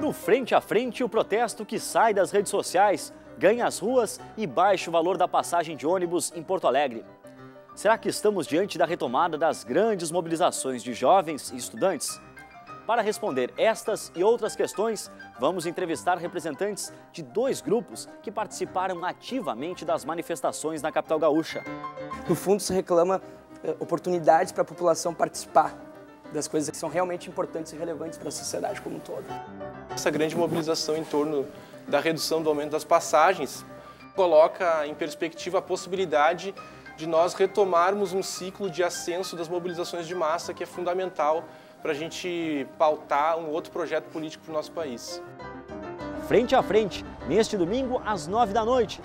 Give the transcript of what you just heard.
No frente a frente, o protesto que sai das redes sociais, ganha as ruas e baixa o valor da passagem de ônibus em Porto Alegre. Será que estamos diante da retomada das grandes mobilizações de jovens e estudantes? Para responder estas e outras questões, vamos entrevistar representantes de dois grupos que participaram ativamente das manifestações na capital gaúcha. No fundo, se reclama eh, oportunidades para a população participar das coisas que são realmente importantes e relevantes para a sociedade como um todo. Essa grande mobilização em torno da redução do aumento das passagens coloca em perspectiva a possibilidade de nós retomarmos um ciclo de ascenso das mobilizações de massa que é fundamental para a gente pautar um outro projeto político para o nosso país. Frente a frente, neste domingo às nove da noite,